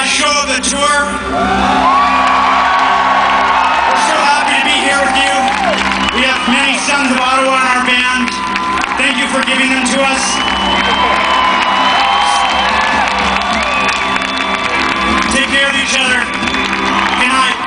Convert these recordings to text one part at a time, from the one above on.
last show of the tour. We're so happy to be here with you. We have many Sons of Ottawa in our band. Thank you for giving them to us. Take care of each other. Good night.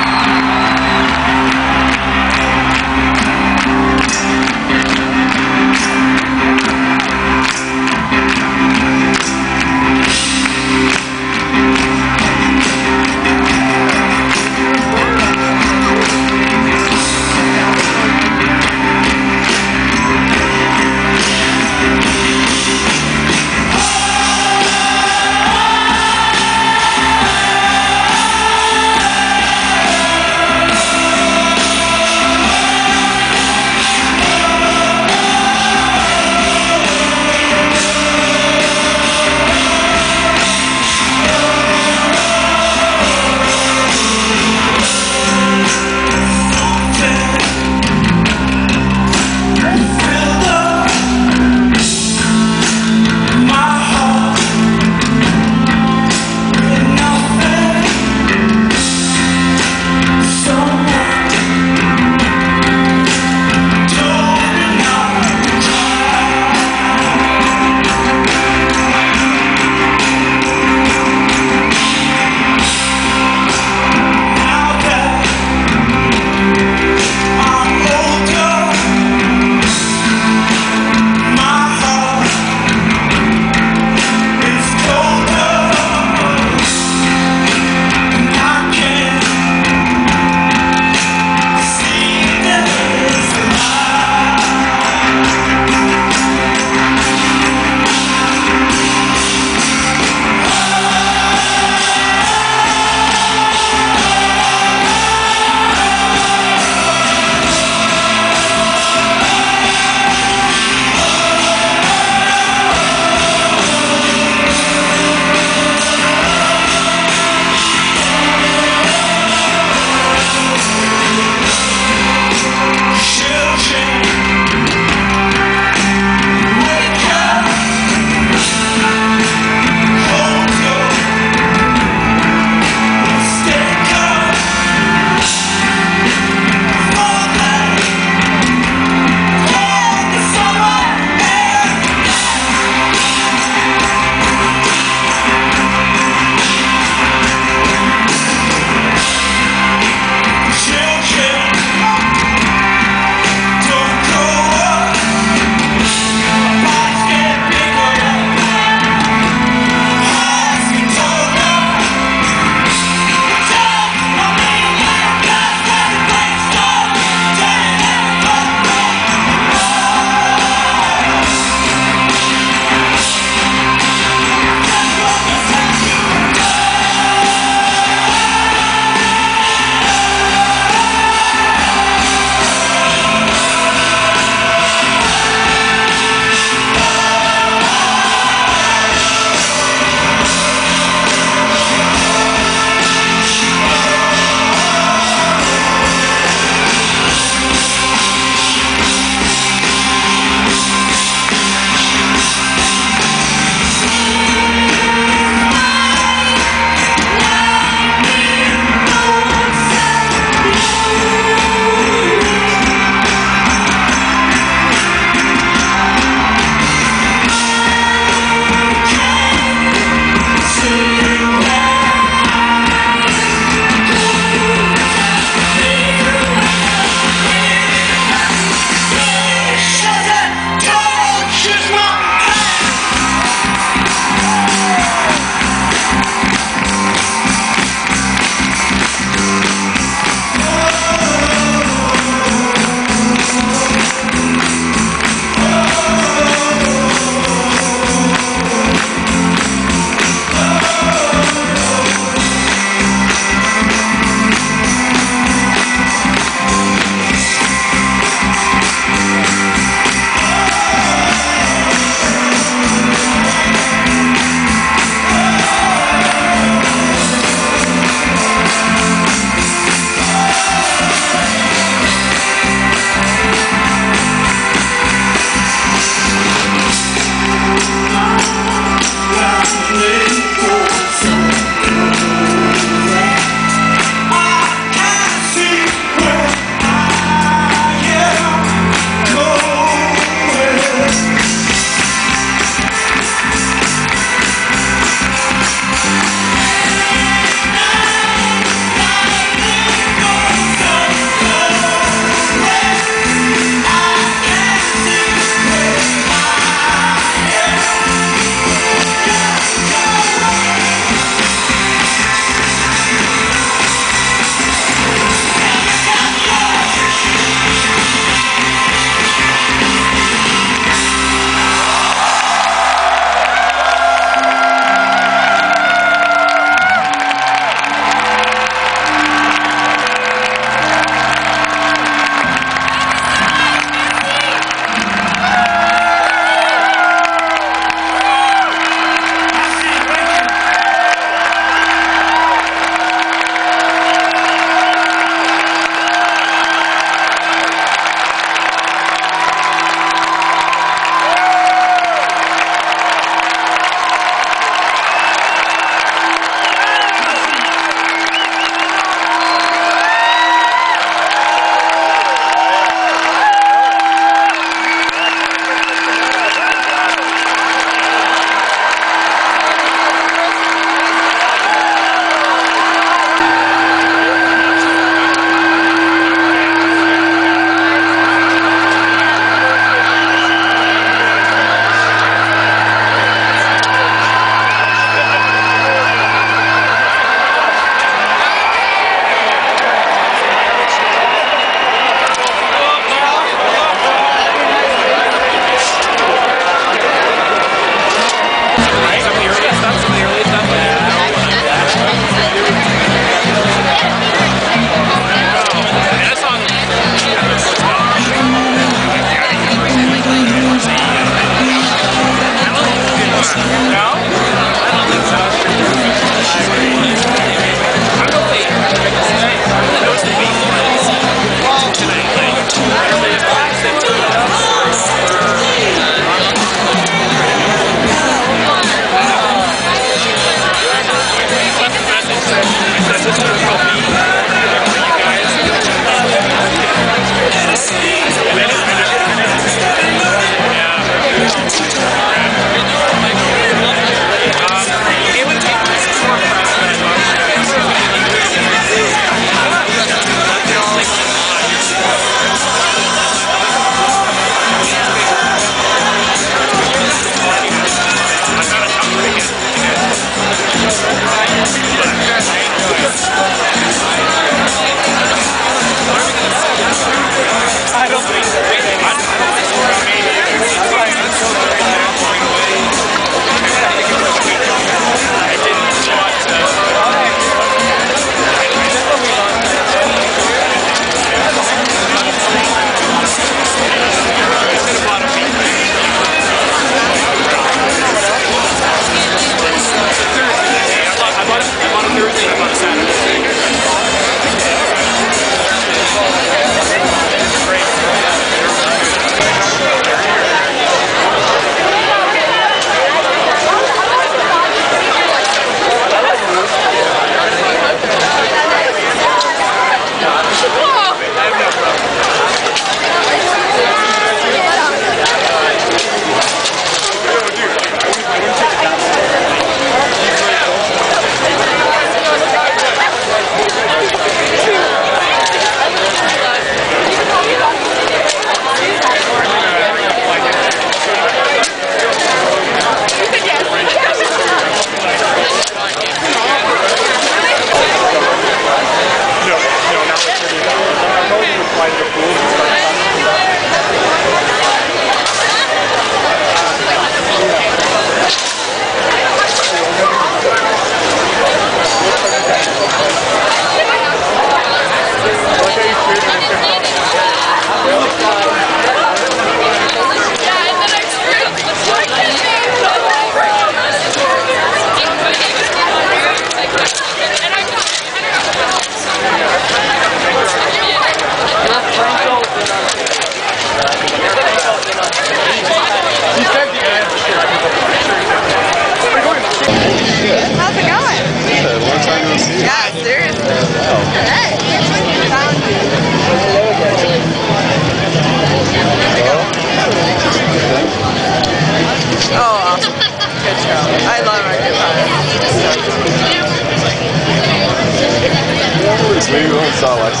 Alexis. We went saw Alexis.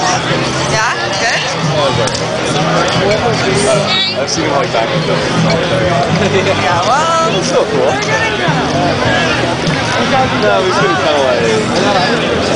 Yeah? Good? I've seen him like back in the Yeah, well. It's still cool. No, We've been kind of Like,